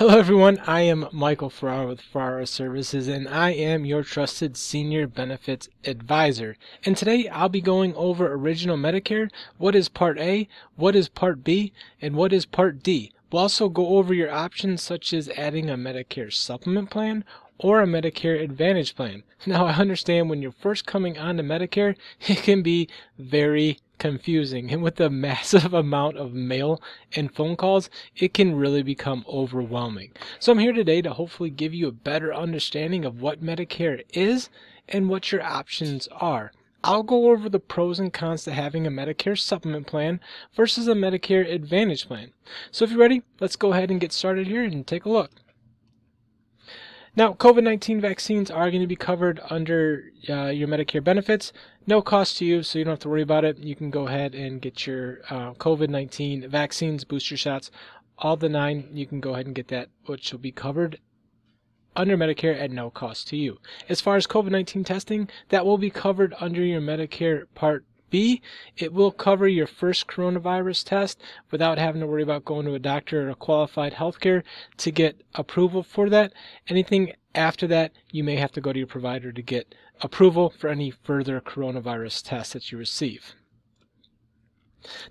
Hello everyone, I am Michael Ferrara with Ferrara Services and I am your trusted senior benefits advisor. And today I'll be going over original Medicare, what is Part A, what is Part B, and what is Part D. We'll also go over your options such as adding a Medicare supplement plan or a Medicare Advantage plan. Now I understand when you're first coming onto Medicare, it can be very confusing. And with the massive amount of mail and phone calls, it can really become overwhelming. So I'm here today to hopefully give you a better understanding of what Medicare is and what your options are. I'll go over the pros and cons to having a Medicare supplement plan versus a Medicare Advantage plan. So if you're ready, let's go ahead and get started here and take a look. Now, COVID 19 vaccines are going to be covered under uh, your Medicare benefits. No cost to you, so you don't have to worry about it. You can go ahead and get your uh, COVID 19 vaccines, booster shots, all the nine. You can go ahead and get that, which will be covered under Medicare at no cost to you. As far as COVID 19 testing, that will be covered under your Medicare Part B, it will cover your first coronavirus test without having to worry about going to a doctor or a qualified healthcare to get approval for that. Anything after that, you may have to go to your provider to get approval for any further coronavirus tests that you receive.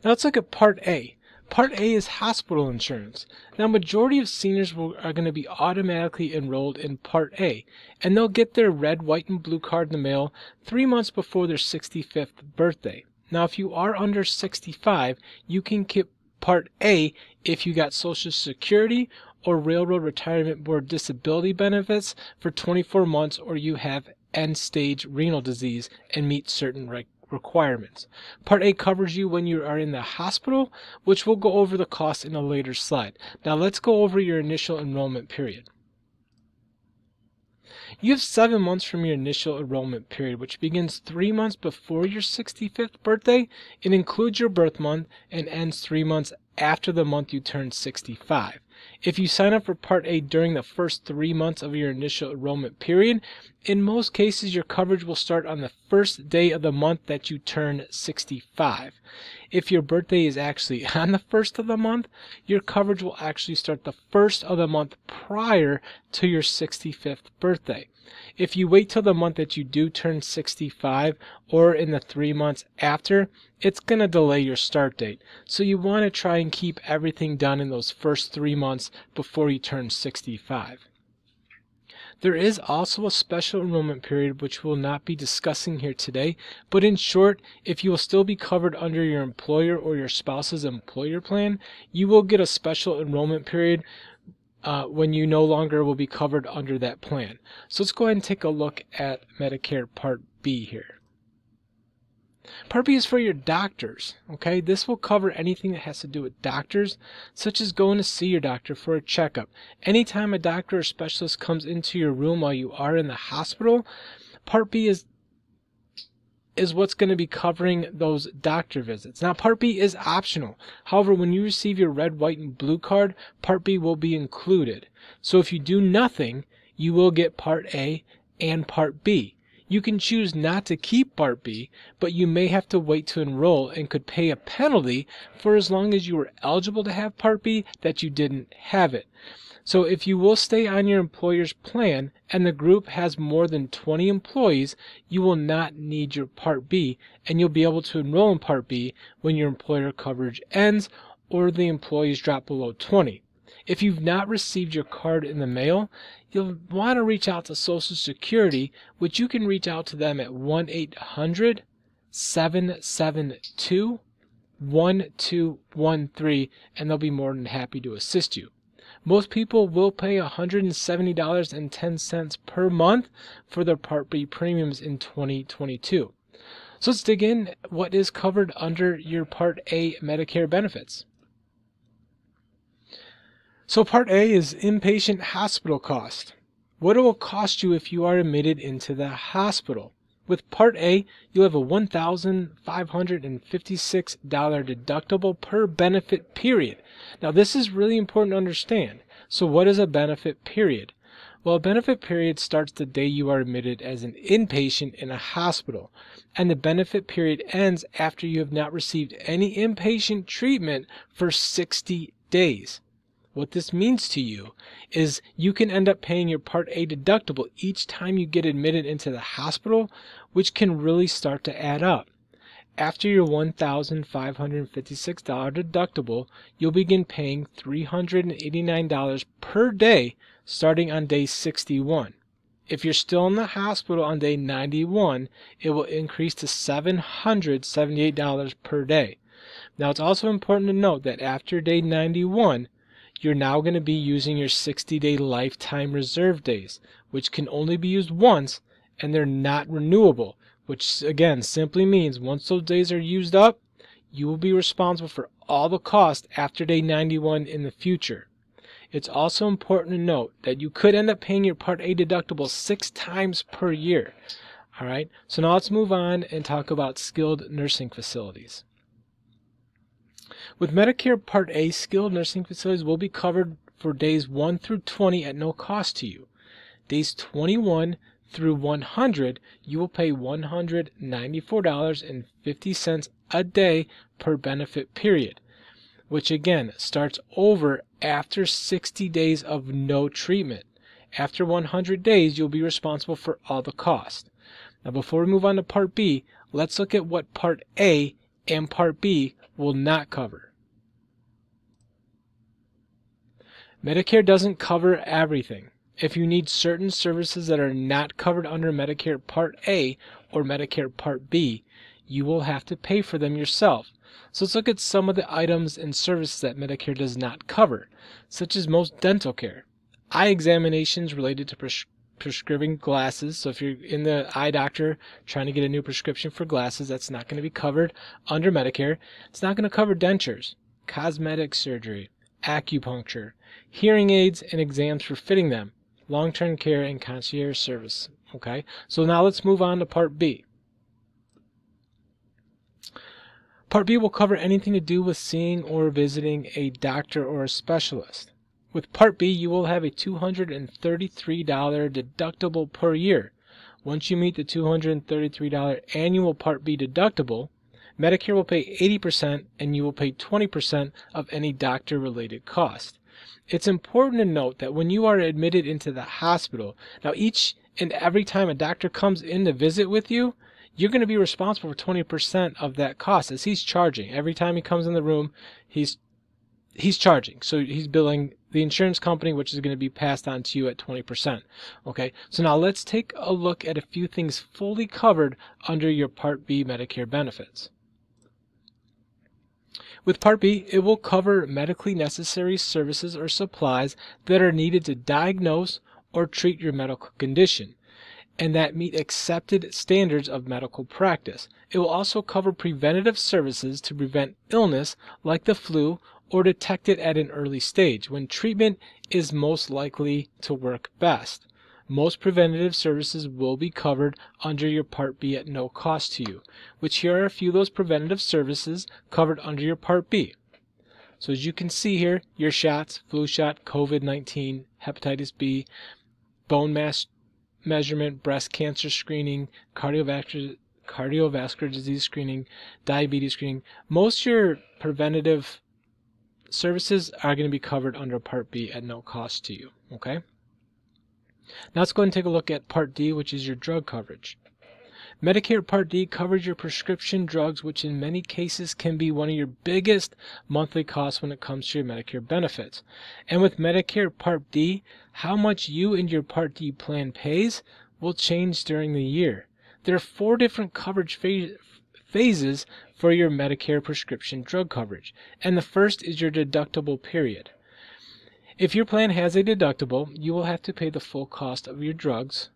Now let's look at Part A. Part A is hospital insurance. Now, majority of seniors will, are going to be automatically enrolled in Part A, and they'll get their red, white, and blue card in the mail three months before their 65th birthday. Now, if you are under 65, you can get Part A if you got Social Security or Railroad Retirement Board disability benefits for 24 months or you have end stage renal disease and meet certain requirements. Part A covers you when you are in the hospital, which we'll go over the cost in a later slide. Now let's go over your initial enrollment period. You have seven months from your initial enrollment period, which begins three months before your 65th birthday. It includes your birth month and ends three months after the month you turn 65. If you sign up for Part A during the first three months of your initial enrollment period, in most cases your coverage will start on the first day of the month that you turn 65. If your birthday is actually on the first of the month, your coverage will actually start the first of the month prior to your 65th birthday. If you wait till the month that you do turn 65 or in the three months after, it's going to delay your start date. So you want to try and keep everything done in those first three months before you turn 65. There is also a special enrollment period which we'll not be discussing here today, but in short, if you will still be covered under your employer or your spouse's employer plan, you will get a special enrollment period uh, when you no longer will be covered under that plan. So let's go ahead and take a look at Medicare Part B here. Part B is for your doctors, okay? This will cover anything that has to do with doctors, such as going to see your doctor for a checkup. Anytime a doctor or specialist comes into your room while you are in the hospital, Part B is is what's going to be covering those doctor visits. Now, Part B is optional. However, when you receive your red, white, and blue card, Part B will be included. So if you do nothing, you will get Part A and Part B. You can choose not to keep Part B, but you may have to wait to enroll and could pay a penalty for as long as you were eligible to have Part B that you didn't have it. So if you will stay on your employer's plan and the group has more than 20 employees, you will not need your Part B and you'll be able to enroll in Part B when your employer coverage ends or the employees drop below 20. If you've not received your card in the mail, you'll want to reach out to Social Security, which you can reach out to them at 1 800 772 1213, and they'll be more than happy to assist you. Most people will pay $170.10 per month for their Part B premiums in 2022. So let's dig in what is covered under your Part A Medicare benefits. So part A is inpatient hospital cost. What it will cost you if you are admitted into the hospital. With Part A, you'll have a $1,556 deductible per benefit period. Now, this is really important to understand. So, what is a benefit period? Well, a benefit period starts the day you are admitted as an inpatient in a hospital, and the benefit period ends after you have not received any inpatient treatment for 60 days. What this means to you is you can end up paying your Part A deductible each time you get admitted into the hospital, which can really start to add up. After your $1,556 deductible, you'll begin paying $389 per day starting on day 61. If you're still in the hospital on day 91, it will increase to $778 per day. Now, it's also important to note that after day 91, you're now going to be using your 60 day lifetime reserve days, which can only be used once and they're not renewable, which again simply means once those days are used up, you will be responsible for all the cost after day 91 in the future. It's also important to note that you could end up paying your Part A deductible six times per year. All right, so now let's move on and talk about skilled nursing facilities. With Medicare Part A, skilled nursing facilities will be covered for days 1 through 20 at no cost to you. Days 21 through 100, you will pay $194.50 a day per benefit period, which again starts over after 60 days of no treatment. After 100 days, you'll be responsible for all the cost. Now, before we move on to Part B, let's look at what Part A and Part B will not cover. Medicare doesn't cover everything. If you need certain services that are not covered under Medicare Part A or Medicare Part B, you will have to pay for them yourself. So let's look at some of the items and services that Medicare does not cover, such as most dental care, eye examinations related to pres- prescribing glasses. So if you're in the eye doctor trying to get a new prescription for glasses, that's not going to be covered under Medicare. It's not going to cover dentures, cosmetic surgery, acupuncture, hearing aids, and exams for fitting them, long term care, and concierge service. Okay, so now let's move on to Part B. Part B will cover anything to do with seeing or visiting a doctor or a specialist. With Part B, you will have a $233 deductible per year. Once you meet the $233 annual Part B deductible, Medicare will pay 80% and you will pay 20% of any doctor related cost. It's important to note that when you are admitted into the hospital, now each and every time a doctor comes in to visit with you, you're going to be responsible for 20% of that cost as he's charging. Every time he comes in the room, he's he's charging. So he's billing the insurance company, which is going to be passed on to you at 20%. Okay, so now let's take a look at a few things fully covered under your Part B Medicare benefits. With Part B, it will cover medically necessary services or supplies that are needed to diagnose or treat your medical condition and that meet accepted standards of medical practice. It will also cover preventative services to prevent illness like the flu or detect it at an early stage when treatment is most likely to work best. Most preventative services will be covered under your Part B at no cost to you, which here are a few of those preventative services covered under your Part B. So as you can see here, your shots, flu shot, COVID-19, hepatitis B, bone mass measurement, breast cancer screening, cardiovascular cardiovascular disease screening, diabetes screening. Most your preventative services are going to be covered under Part B at no cost to you. Okay? Now let's go and take a look at Part D, which is your drug coverage. Medicare Part D covers your prescription drugs, which in many cases can be one of your biggest monthly costs when it comes to your Medicare benefits. And with Medicare Part D, how much you and your Part D plan pays will change during the year. There are four different coverage phases for your Medicare prescription drug coverage, and the first is your deductible period. If your plan has a deductible, you will have to pay the full cost of your drugs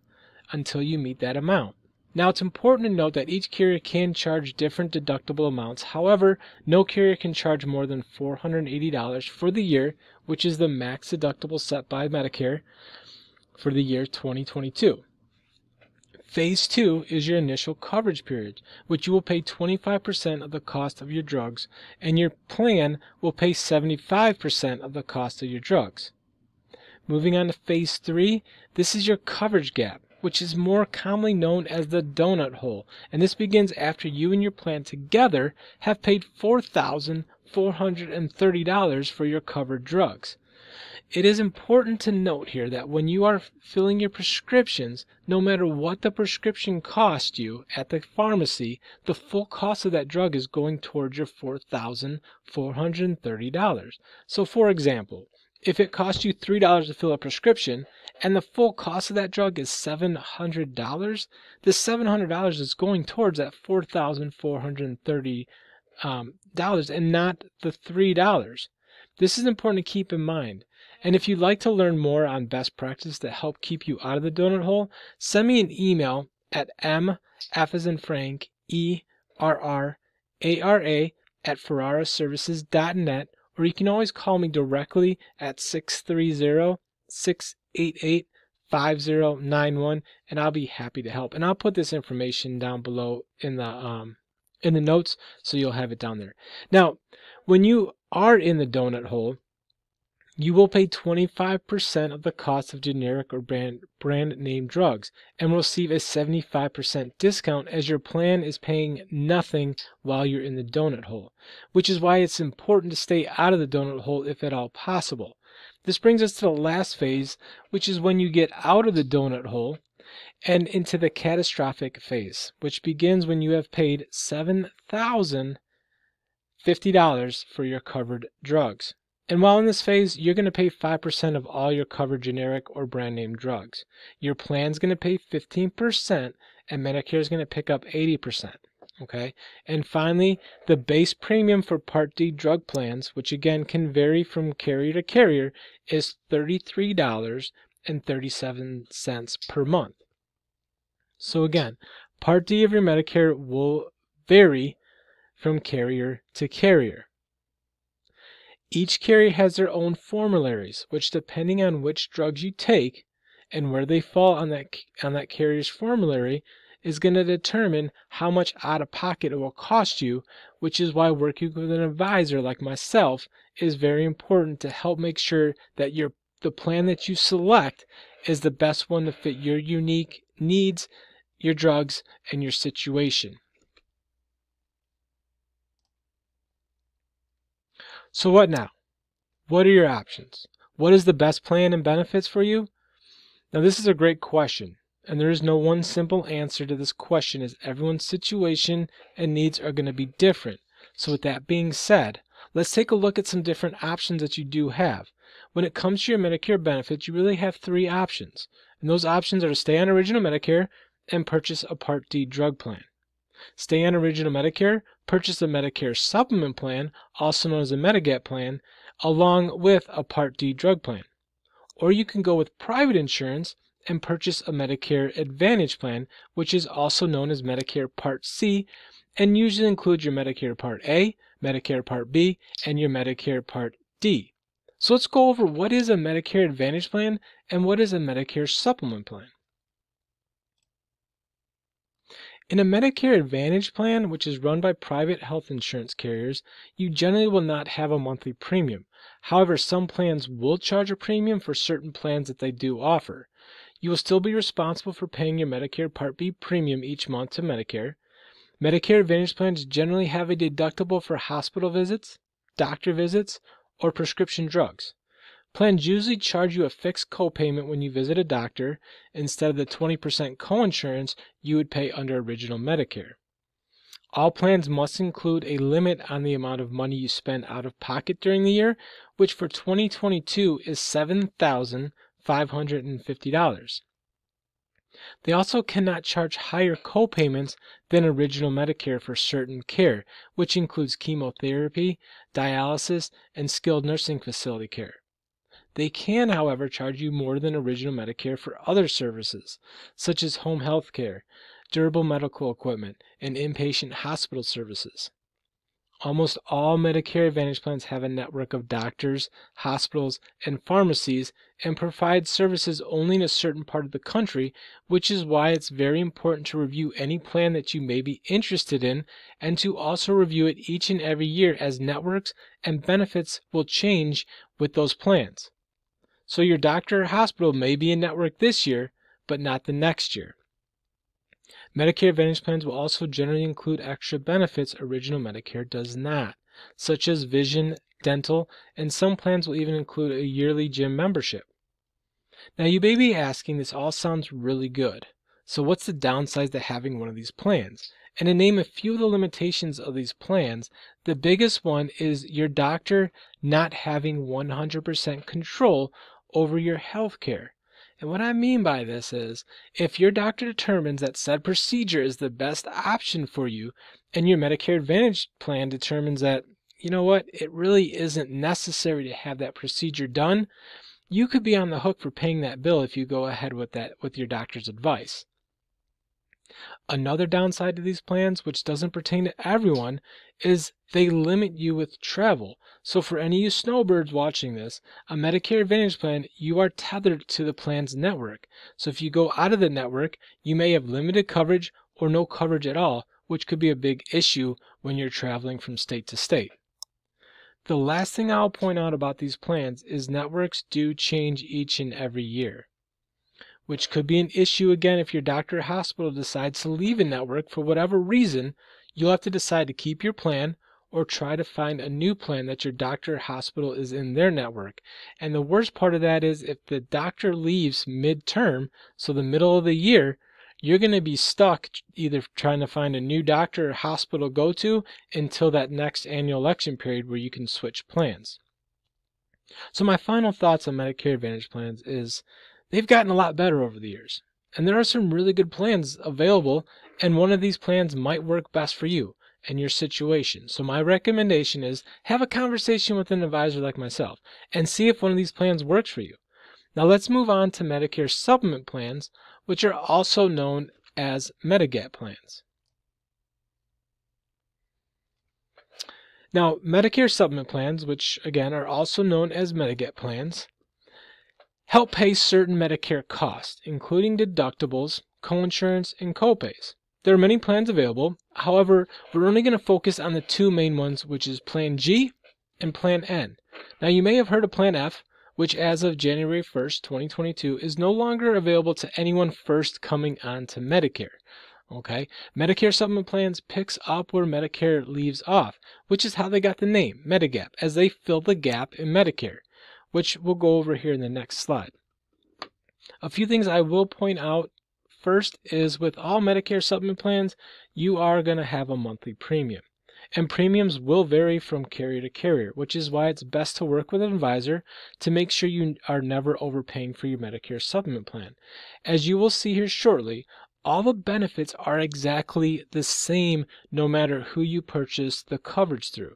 until you meet that amount. Now, it's important to note that each carrier can charge different deductible amounts. However, no carrier can charge more than $480 for the year, which is the max deductible set by Medicare for the year 2022. Phase 2 is your initial coverage period, which you will pay 25% of the cost of your drugs, and your plan will pay 75% of the cost of your drugs. Moving on to Phase 3, this is your coverage gap, which is more commonly known as the donut hole, and this begins after you and your plan together have paid $4,430 for your covered drugs. It is important to note here that when you are filling your prescriptions, no matter what the prescription cost you at the pharmacy, the full cost of that drug is going towards your $4,430. So, for example, if it costs you $3 to fill a prescription and the full cost of that drug is $700, the $700 is going towards that $4,430 um, and not the $3. This is important to keep in mind. And if you'd like to learn more on best practices that help keep you out of the donut hole, send me an email at m f as in Frank e r r a r a at ferraraservices.net or you can always call me directly at 630 688 5091 and I'll be happy to help. And I'll put this information down below in the um, in the notes so you'll have it down there. Now, when you are in the donut hole, you will pay 25% of the cost of generic or brand, brand name drugs and will receive a 75% discount as your plan is paying nothing while you're in the donut hole, which is why it's important to stay out of the donut hole if at all possible. This brings us to the last phase, which is when you get out of the donut hole and into the catastrophic phase, which begins when you have paid $7,050 for your covered drugs. And while in this phase, you're going to pay 5% of all your covered generic or brand name drugs. Your plan's going to pay 15%, and Medicare is going to pick up 80%. Okay. And finally, the base premium for Part D drug plans, which again can vary from carrier to carrier, is $33.37 per month. So again, Part D of your Medicare will vary from carrier to carrier. Each carrier has their own formularies, which depending on which drugs you take and where they fall on that on that carrier's formulary is going to determine how much out of pocket it will cost you, which is why working with an advisor like myself is very important to help make sure that your the plan that you select is the best one to fit your unique needs, your drugs, and your situation. So what now? What are your options? What is the best plan and benefits for you? Now, this is a great question, and there is no one simple answer to this question as everyone's situation and needs are going to be different. So, with that being said, let's take a look at some different options that you do have. When it comes to your Medicare benefits, you really have three options, and those options are to stay on original Medicare and purchase a Part D drug plan. Stay on original Medicare, purchase a Medicare supplement plan, also known as a Medigap plan, along with a Part D drug plan. Or you can go with private insurance and purchase a Medicare Advantage plan, which is also known as Medicare Part C, and usually includes your Medicare Part A, Medicare Part B, and your Medicare Part D. So let's go over what is a Medicare Advantage plan and what is a Medicare Supplement plan. In a Medicare Advantage plan, which is run by private health insurance carriers, you generally will not have a monthly premium. However, some plans will charge a premium for certain plans that they do offer. You will still be responsible for paying your Medicare Part B premium each month to Medicare. Medicare Advantage plans generally have a deductible for hospital visits, doctor visits, or prescription drugs. Plans usually charge you a fixed copayment when you visit a doctor instead of the 20% coinsurance you would pay under original Medicare. All plans must include a limit on the amount of money you spend out of pocket during the year, which for 2022 is $7,550. They also cannot charge higher copayments than original Medicare for certain care, which includes chemotherapy, dialysis, and skilled nursing facility care. They can, however, charge you more than original Medicare for other services, such as home health care, durable medical equipment, and inpatient hospital services. Almost all Medicare Advantage plans have a network of doctors, hospitals, and pharmacies and provide services only in a certain part of the country, which is why it's very important to review any plan that you may be interested in and to also review it each and every year as networks and benefits will change with those plans. So your doctor or hospital may be in network this year, but not the next year. Medicare Advantage plans will also generally include extra benefits original Medicare does not. such as vision, dental, and some plans will even include a yearly gym membership. Now, you may be asking, this all sounds really good. So, what's the downside to having one of these plans? And to name a few of the limitations of these plans, the biggest one is your doctor not having 100% control over your health care. And what I mean by this is if your doctor determines that said procedure is the best option for you, and your Medicare Advantage plan determines that, you know what, it really isn't necessary to have that procedure done, you could be on the hook for paying that bill if you go ahead with that with your doctor's advice. Another downside to these plans, which doesn't pertain to everyone, is they limit you with travel. So for any of you snowbirds watching this, a Medicare Advantage plan, you are tethered to the plan's network. So if you go out of the network, you may have limited coverage or no coverage at all, which could be a big issue when you're traveling from state to state. The last thing I'll point out about these plans is networks do change each and every year which could be an issue again if your doctor or hospital decides to leave a network for whatever reason. You'll have to decide to keep your plan or try to find a new plan that your doctor or hospital is in their network. And the worst part of that is if the doctor leaves mid-term, so the middle of the year, you're going to be stuck either trying to find a new doctor or hospital go to until that next annual election period where you can switch plans. So my final thoughts on Medicare Advantage plans is they've gotten a lot better over the years. And there are some really good plans available, and one of these plans might work best for you and your situation. So my recommendation is have a conversation with an advisor like myself and see if one of these plans works for you. Now let's move on to Medicare supplement plans, which are also known as Medigap plans. Now, Medicare supplement plans, which again are also known as Medigap plans, help pay certain Medicare costs, including deductibles, coinsurance, and copays. There are many plans available. However, we're only going to focus on the two main ones, which is Plan G and Plan N. Now, you may have heard of Plan F, which as of January 1st, 2022, is no longer available to anyone first coming onto Medicare. Okay, Medicare supplement plans picks up where Medicare leaves off, which is how they got the name Medigap, as they fill the gap in Medicare which we'll go over here in the next slide. A few things I will point out first is with all Medicare supplement plans, you are going to have a monthly premium. And premiums will vary from carrier to carrier, which is why it's best to work with an advisor to make sure you are never overpaying for your Medicare supplement plan. As you will see here shortly, all the benefits are exactly the same no matter who you purchase the coverage through.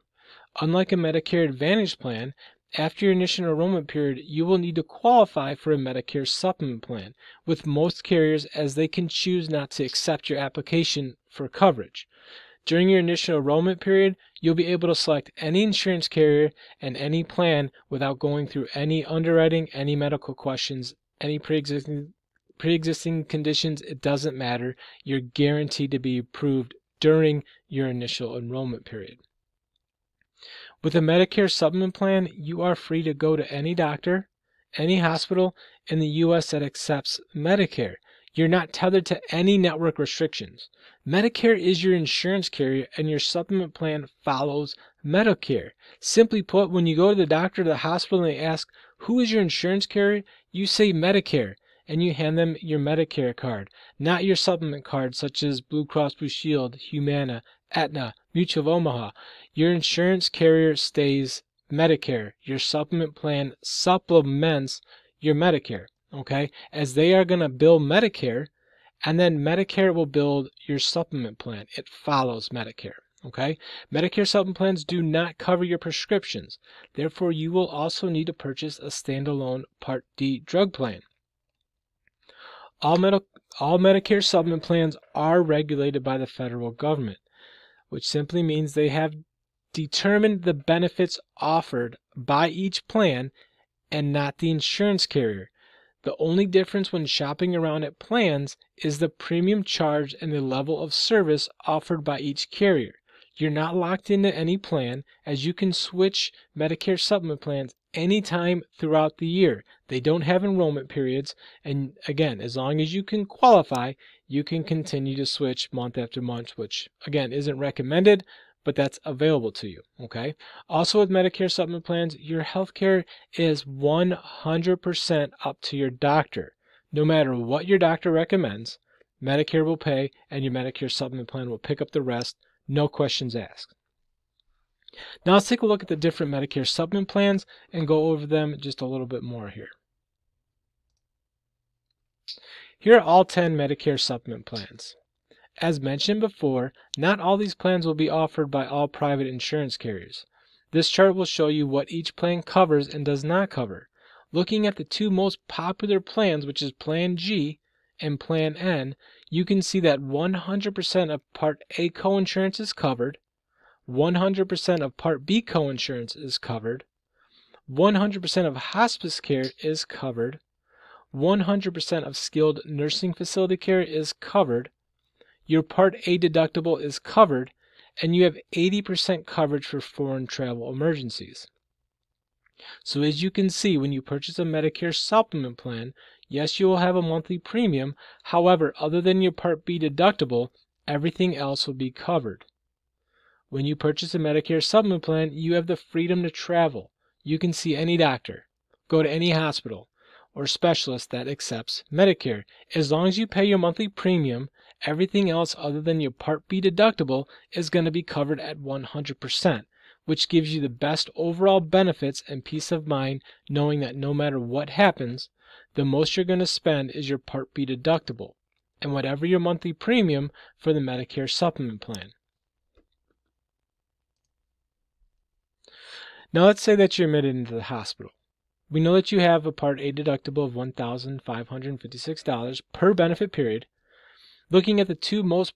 Unlike a Medicare Advantage plan, after your initial enrollment period, you will need to qualify for a Medicare supplement plan with most carriers as they can choose not to accept your application for coverage. During your initial enrollment period, you'll be able to select any insurance carrier and any plan without going through any underwriting, any medical questions, any pre-existing pre-existing conditions, it doesn't matter. You're guaranteed to be approved during your initial enrollment period. With a Medicare supplement plan, you are free to go to any doctor, any hospital in the U.S. that accepts Medicare. You're not tethered to any network restrictions. Medicare is your insurance carrier and your supplement plan follows Medicare. Simply put, when you go to the doctor or the hospital and they ask, who is your insurance carrier? You say Medicare and you hand them your Medicare card, not your supplement card such as Blue Cross Blue Shield, Humana, Aetna, Mutual of Omaha. Your insurance carrier stays Medicare. Your supplement plan supplements your Medicare, okay? As they are going to bill Medicare, and then Medicare will build your supplement plan. It follows Medicare. Okay? Medicare supplement plans do not cover your prescriptions. Therefore, you will also need to purchase a standalone Part D drug plan. All, all Medicare supplement plans are regulated by the federal government, which simply means they have determined the benefits offered by each plan and not the insurance carrier. The only difference when shopping around at plans is the premium charge and the level of service offered by each carrier. You're not locked into any plan as you can switch Medicare supplement plans anytime throughout the year. They don't have enrollment periods. And again, as long as you can qualify, you can continue to switch month after month, which again isn't recommended, but that's available to you. Okay. Also, with Medicare supplement plans, your health care is 100% up to your doctor. No matter what your doctor recommends, Medicare will pay and your Medicare supplement plan will pick up the rest, no questions asked. Now let's take a look at the different Medicare supplement plans and go over them just a little bit more here. Here are all 10 Medicare supplement plans. As mentioned before, not all these plans will be offered by all private insurance carriers. This chart will show you what each plan covers and does not cover. Looking at the two most popular plans, which is Plan G and Plan N, you can see that 100% of Part A coinsurance is covered, 100% of Part B coinsurance is covered, 100% of hospice care is covered, 100% of skilled nursing facility care is covered, your Part A deductible is covered, and you have 80% coverage for foreign travel emergencies. So as you can see, when you purchase a Medicare supplement plan, yes, you will have a monthly premium. However, other than your Part B deductible, everything else will be covered. When you purchase a Medicare supplement plan, you have the freedom to travel. You can see any doctor, go to any hospital or specialist that accepts Medicare. As long as you pay your monthly premium, everything else other than your Part B deductible is going to be covered at 100%, which gives you the best overall benefits and peace of mind knowing that no matter what happens, the most you're going to spend is your Part B deductible and whatever your monthly premium for the Medicare supplement plan. Now let's say that you're admitted into the hospital. We know that you have a Part A deductible of $1,556 per benefit period. Looking at the two most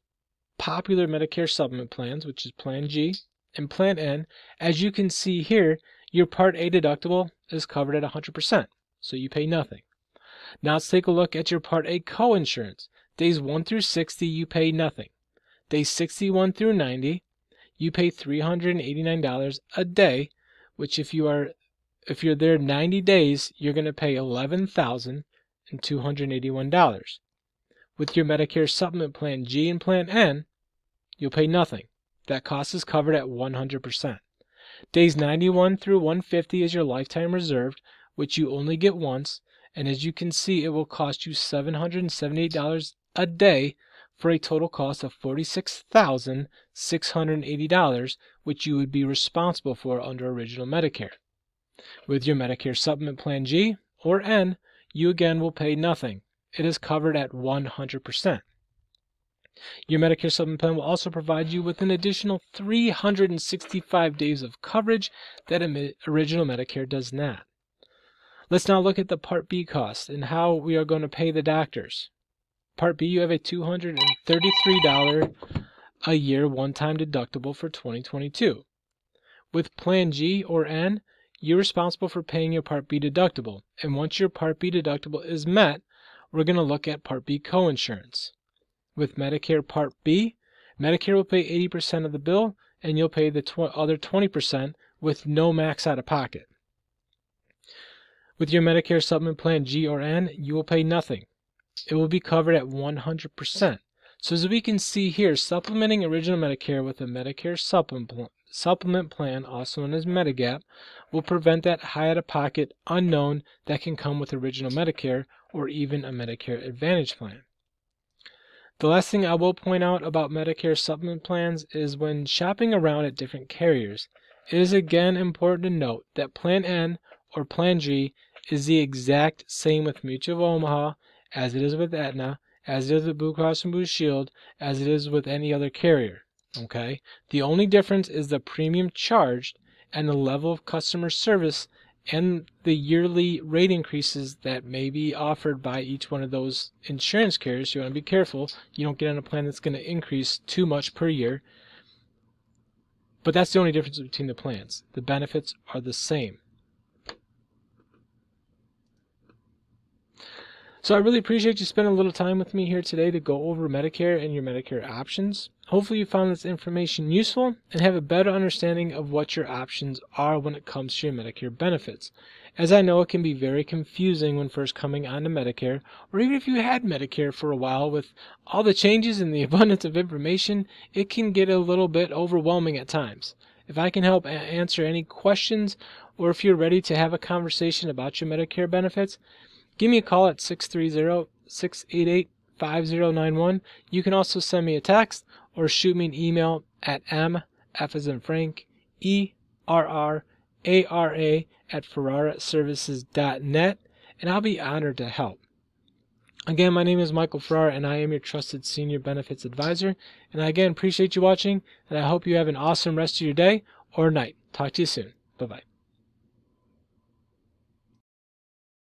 popular Medicare supplement plans, which is Plan G and Plan N, as you can see here, your Part A deductible is covered at 100%, so you pay nothing. Now let's take a look at your Part A coinsurance. Days 1 through 60, you pay nothing. Days 61 through 90, you pay $389 a day which if you are if you're there 90 days, you're going to pay $11,281. With your Medicare supplement plan G and plan N, you'll pay nothing. That cost is covered at 100%. Days 91 through 150 is your lifetime reserved, which you only get once, and as you can see, it will cost you $778 a day for a total cost of $46,680, which you would be responsible for under Original Medicare. With your Medicare Supplement Plan G or N, you again will pay nothing. It is covered at 100%. Your Medicare Supplement Plan will also provide you with an additional 365 days of coverage that Original Medicare does not. Let's now look at the Part B costs and how we are going to pay the doctors. Part B, you have a $233 a year one time deductible for 2022. With Plan G or N, you're responsible for paying your Part B deductible. And once your Part B deductible is met, we're going to look at Part B coinsurance. With Medicare Part B, Medicare will pay 80% of the bill and you'll pay the tw- other 20% with no max out of pocket. With your Medicare Supplement Plan G or N, you will pay nothing it will be covered at 100%. So as we can see here, supplementing original Medicare with a Medicare supplement, supplement plan, also known as Medigap, will prevent that high out-of-pocket unknown that can come with original Medicare or even a Medicare Advantage plan. The last thing I will point out about Medicare supplement plans is when shopping around at different carriers, it is again important to note that Plan N or Plan G is the exact same with Mutual of Omaha as it is with Aetna, as it is with Blue Cross and Blue Shield, as it is with any other carrier. Okay? The only difference is the premium charged and the level of customer service and the yearly rate increases that may be offered by each one of those insurance carriers. You want to be careful. You don't get on a plan that's going to increase too much per year. But that's the only difference between the plans. The benefits are the same. So I really appreciate you spending a little time with me here today to go over Medicare and your Medicare options. Hopefully you found this information useful and have a better understanding of what your options are when it comes to your Medicare benefits. as I know it can be very confusing when first coming onto Medicare, or even if you had Medicare for a while with all the changes and the abundance of information, it can get a little bit overwhelming at times. If I can help answer any questions, or if you're ready to have a conversation about your Medicare benefits, give me a call at 630 688 5091. You can also send me a text or shoot me an email at m, f as in Frank, e, r, r, a, r, a at ferraraservices.net, and I'll be honored to help. Again, my name is Michael Ferrara, and I am your trusted senior benefits advisor. And I again appreciate you watching, and I hope you have an awesome rest of your day or night. Talk to you soon. Bye bye.